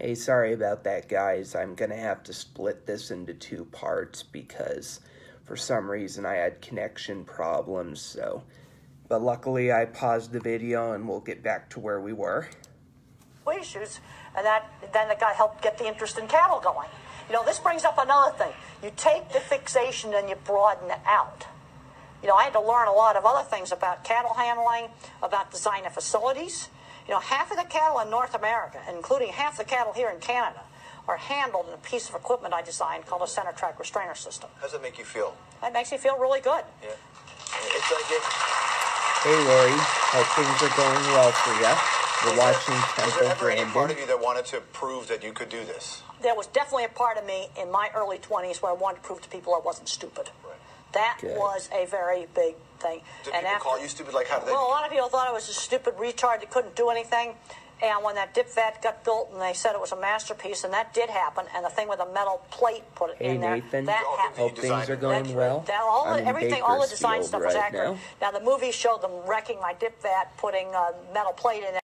Hey, sorry about that, guys. I'm gonna have to split this into two parts because for some reason I had connection problems, so. But luckily I paused the video and we'll get back to where we were. issues, and that then that guy helped get the interest in cattle going. You know, this brings up another thing. You take the fixation and you broaden it out. You know, I had to learn a lot of other things about cattle handling, about design of facilities. You know, half of the cattle in North America, including half the cattle here in Canada, are handled in a piece of equipment I designed called a center track restrainer system. How does that make you feel? That makes me feel really good. Yeah. It's like it, Hey, Lori. Hope things are going well for you. We're watching was there Temple ever any part of you that wanted to prove that you could do this? There was definitely a part of me in my early 20s where I wanted to prove to people I wasn't stupid. Right. That Good. was a very big thing. Did and people after, call you stupid? Like, how did they? Well, a lot of people thought I was a stupid retard that couldn't do anything. And when that dip vat got built and they said it was a masterpiece, and that did happen, and the thing with the metal plate put it Hey, in there, Nathan. that Oh, happened. Hope things are going That's well. That, all I'm the, in everything, all the design Bakersfield stuff was right accurate. now. Now the movie showed them wrecking my dip vat, putting a metal plate in it.